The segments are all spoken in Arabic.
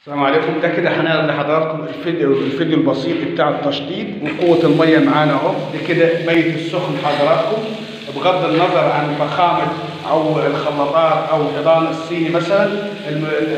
السلام عليكم. ده كده هنعرض لحضراتكم الفيديو الفيديو البسيط بتاع التشطيب وقوة المية معانا أهو. ده كده ميت السخن حضراتكم. بغض النظر عن فخامة أو الخلاطات أو الحضان الصيني مثلا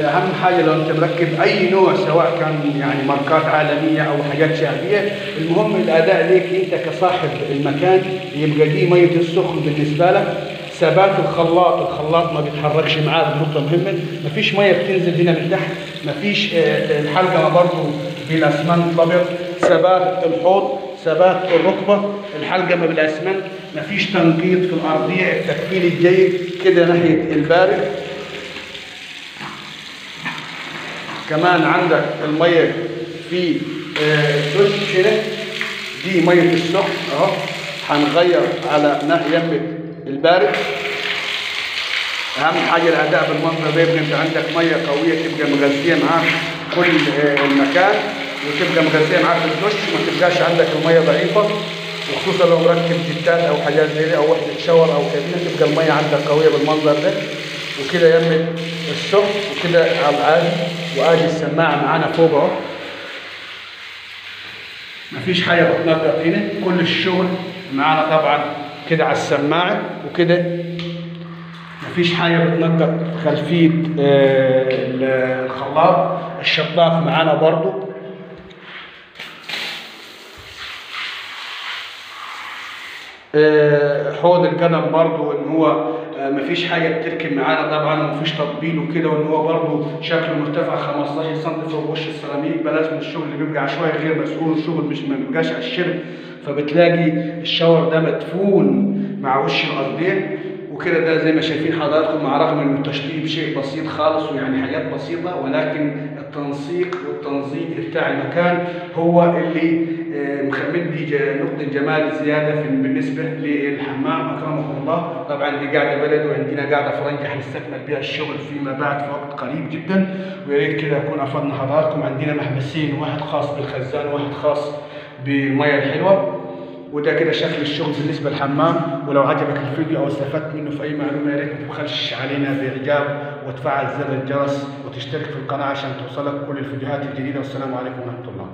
أهم حاجة لو أنت مركب أي نوع سواء كان يعني ماركات عالمية أو حاجات شعبية المهم الأداء ليك أنت كصاحب المكان يبقى دي مية السخن بالنسبة لك. ثبات الخلاط الخلاط ما بيتحركش معاه دي نقطه مهمه مفيش مية بتنزل هنا من تحت مفيش آه، الحلقة برضه بالأسمنت الأبيض. ثبات الحوض ثبات الركبة الحلقة ما بالأسمنت. مفيش تنقيط في الأرضية التكفيل الجيد كده ناحية البارد. كمان عندك المية في آه، الدش هنا دي مية السخن أهو. هنغير على ناحية البارد. أهم حاجة الأداء بالمنظر ده أنت عندك مية قوية تبقى مغذية معاك كل آه، المكان وتبقى مغذية معاك الدش ما تبقاش عندك المية ضعيفة. وخصوصا لو مركب جتات أو حاجات زي دي أو وحده شاور أو كده تبقى المية عندك قوية بالمنظر ده. وكده يمة السخن وكده على العادي. وآدي السماعة معانا فوق أهو. مفيش حاجة بتنقط هنا. كل الشغل معانا طبعا كده على السماعة وكده. مفيش حاجة بتنقط خلفية آه، الخلاط. الشطاف معانا برضو. آه، حوض القدم برضو إن هو مفيش حاجة بتركب معانا طبعا ومفيش تطبيل وكده وإن هو برضو شكله مرتفع 15 سم فوق وش السيراميك بلاش من الشغل اللي بيبقى عشوائي غير مسؤول الشغل مش ما بيبقاش على الشرب. فبتلاقي الشاور ده مدفون مع وش الارضيه وكده ده زي ما شايفين حضراتكم مع رغم ان التشطيب شيء بسيط خالص ويعني حاجات بسيطة ولكن التنسيق والتنظيم بتاع المكان هو اللي آه، مخمد لي نقطة جمال زيادة في بالنسبة للحمام أكرمكم الله. طبعا دي قاعدة بلد وعندنا قاعدة فرنجة هنستكمل بها الشغل فيما بعد في وقت قريب جدا. ويا ريت كده أكون افدنا حضراتكم. عندنا محبسين واحد خاص بالخزان وواحد خاص بالميه الحلوة. وده كده شكل الشغل بالنسبة للحمام. ولو عجبك الفيديو أو استفدت منه في أي معلومة يا ريت ما تبخلش علينا بإعجاب وتفعل زر الجرس وتشترك في القناة عشان توصلك كل الفيديوهات الجديدة. والسلام عليكم ورحمة الله.